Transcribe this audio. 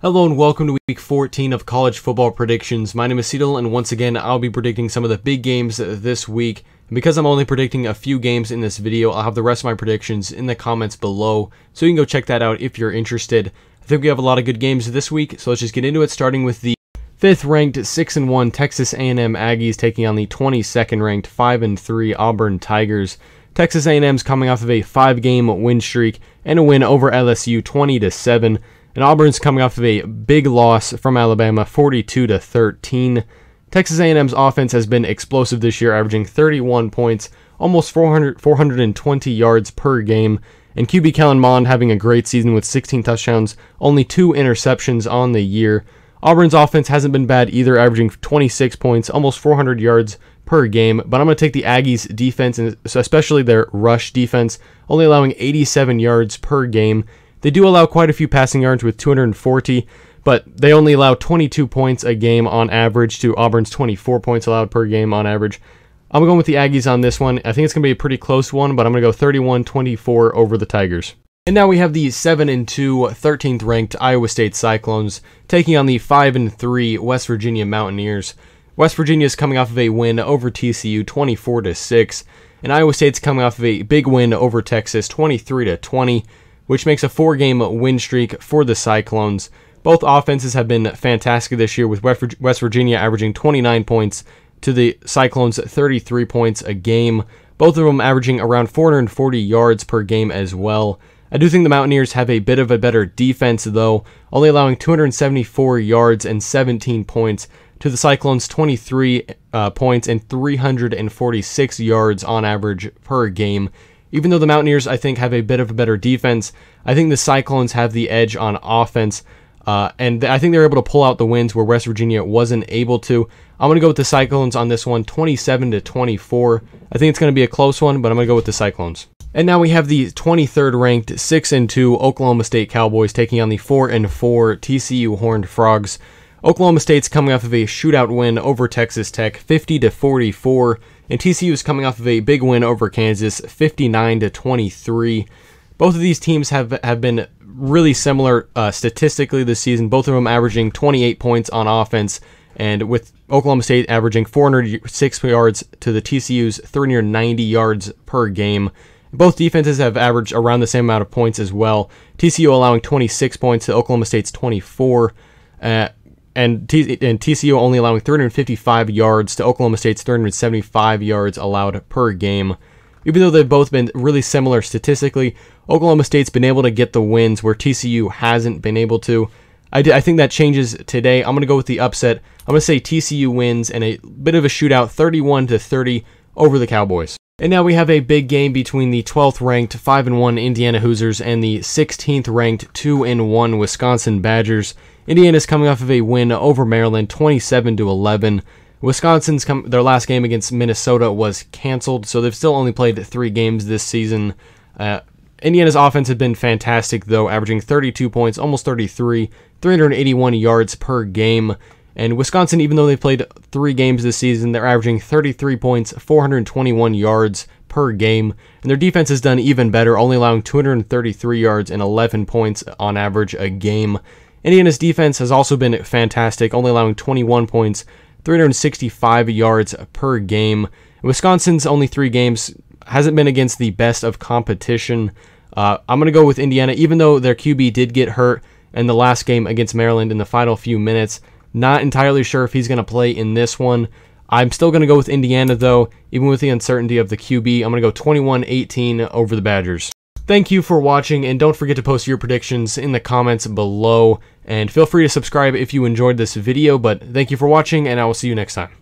Hello and welcome to week 14 of college football predictions. My name is Seedle and once again I'll be predicting some of the big games this week. And because I'm only predicting a few games in this video, I'll have the rest of my predictions in the comments below, so you can go check that out if you're interested. I think we have a lot of good games this week, so let's just get into it, starting with the fifth ranked 6 and 1 Texas A&M Aggies taking on the 22nd ranked 5 and 3 Auburn Tigers. Texas A&M's coming off of a 5-game win streak and a win over LSU 20 to 7. And Auburn's coming off of a big loss from Alabama, 42 to 13. Texas A&M's offense has been explosive this year, averaging 31 points, almost 400, 420 yards per game. And QB Kellen Mond having a great season with 16 touchdowns, only two interceptions on the year. Auburn's offense hasn't been bad either, averaging 26 points, almost 400 yards per game. But I'm going to take the Aggies' defense, and especially their rush defense, only allowing 87 yards per game. They do allow quite a few passing yards with 240, but they only allow 22 points a game on average to Auburn's 24 points allowed per game on average. I'm going with the Aggies on this one. I think it's going to be a pretty close one, but I'm going to go 31 24 over the Tigers. And now we have the 7 and 2, 13th ranked Iowa State Cyclones taking on the 5 and 3 West Virginia Mountaineers. West Virginia is coming off of a win over TCU 24 to 6, and Iowa State's coming off of a big win over Texas 23 to 20 which makes a four game win streak for the Cyclones. Both offenses have been fantastic this year, with West Virginia averaging 29 points to the Cyclones 33 points a game. Both of them averaging around 440 yards per game as well. I do think the Mountaineers have a bit of a better defense, though, only allowing 274 yards and 17 points to the Cyclones' 23 uh, points and 346 yards on average per game. Even though the Mountaineers, I think, have a bit of a better defense, I think the Cyclones have the edge on offense. Uh, and I think they're able to pull out the wins where West Virginia wasn't able to. I'm going to go with the Cyclones on this one, 27 to 24. I think it's going to be a close one, but I'm going to go with the Cyclones. And now we have the 23rd ranked 6 and 2 Oklahoma State Cowboys taking on the 4 and 4 TCU Horned Frogs. Oklahoma State's coming off of a shootout win over Texas Tech, 50 to 44. And TCU is coming off of a big win over Kansas, 59 to 23. Both of these teams have have been really similar uh, statistically this season. Both of them averaging 28 points on offense, and with Oklahoma State averaging 406 yards to the TCU's 390 yards per game. Both defenses have averaged around the same amount of points as well. TCU allowing 26 points to Oklahoma State's 24. Uh, and, T- and TCU only allowing 355 yards to Oklahoma State's 375 yards allowed per game. Even though they've both been really similar statistically, Oklahoma State's been able to get the wins where TCU hasn't been able to. I, d- I think that changes today. I'm going to go with the upset. I'm going to say TCU wins and a bit of a shootout, 31 to 30 over the Cowboys. And now we have a big game between the 12th ranked 5 and 1 Indiana Hoosiers and the 16th ranked 2 and 1 Wisconsin Badgers. Indiana's coming off of a win over Maryland, 27 to 11. Wisconsin's come, their last game against Minnesota was canceled, so they've still only played three games this season. Uh, Indiana's offense has been fantastic, though, averaging 32 points, almost 33, 381 yards per game. And Wisconsin, even though they played three games this season, they're averaging 33 points, 421 yards per game. And their defense has done even better, only allowing 233 yards and 11 points on average a game. Indiana's defense has also been fantastic, only allowing 21 points, 365 yards per game. Wisconsin's only three games hasn't been against the best of competition. Uh, I'm going to go with Indiana, even though their QB did get hurt in the last game against Maryland in the final few minutes. Not entirely sure if he's going to play in this one. I'm still going to go with Indiana, though, even with the uncertainty of the QB. I'm going to go 21 18 over the Badgers. Thank you for watching, and don't forget to post your predictions in the comments below. And feel free to subscribe if you enjoyed this video, but thank you for watching, and I will see you next time.